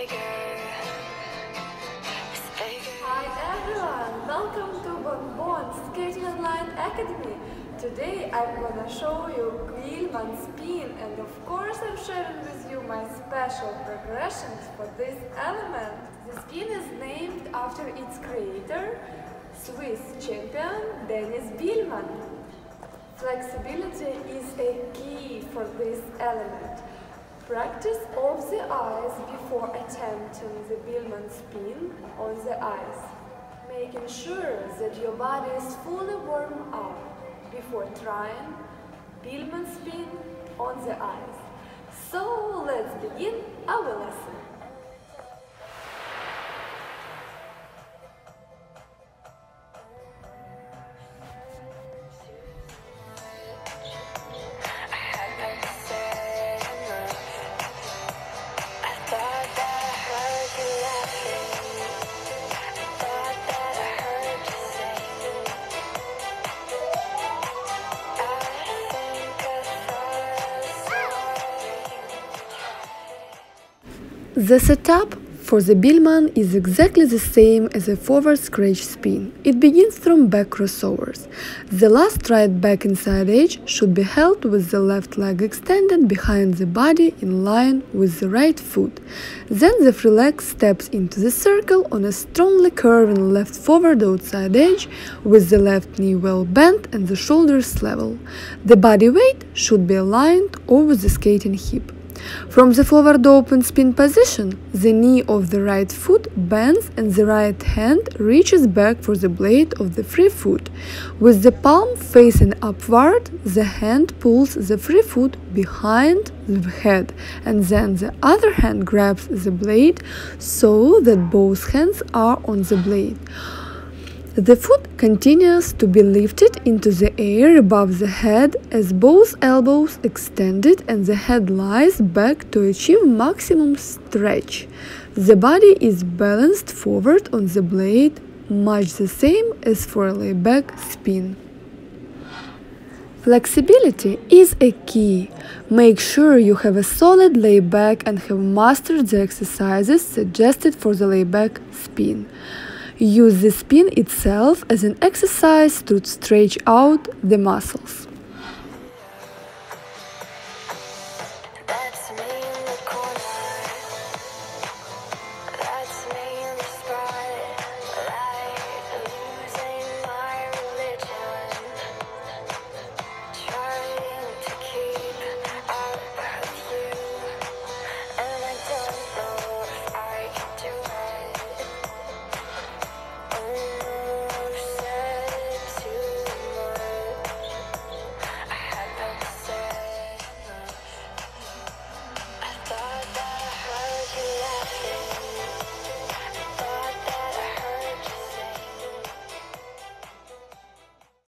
Hi everyone, welcome to Bonbon Skating Online Academy. Today I'm gonna show you Biellmann spin and of course I'm sharing with you my special progressions for this element. The spin is named after its creator, Swiss champion Denise Biellmann. Flexibility is a key for this element. Practice of the eyes before attempting the Biellmann spin on the ice, making sure that your body is fully warmed up before trying Biellmann spin on the ice. So let's begin our lesson. The setup for the Biellmann is exactly the same as a forward scratch spin. It begins from back crossovers. The last right back inside edge should be held with the left leg extended behind the body in line with the right foot. Then the free leg steps into the circle on a strongly curving left forward outside edge with the left knee well bent and the shoulders level. The body weight should be aligned over the skating hip. From the forward open spin position, the knee of the right foot bends and the right hand reaches back for the blade of the free foot. With the palm facing upward, the hand pulls the free foot behind the head and then the other hand grabs the blade so that both hands are on the blade. The foot continues to be lifted into the air above the head as both elbows extended and the head lies back to achieve maximum stretch. The body is balanced forward on the blade, much the same as for a layback spin. Flexibility is a key. Make sure you have a solid layback and have mastered the exercises suggested for the layback spin. Use the spin itself as an exercise to stretch out the muscles.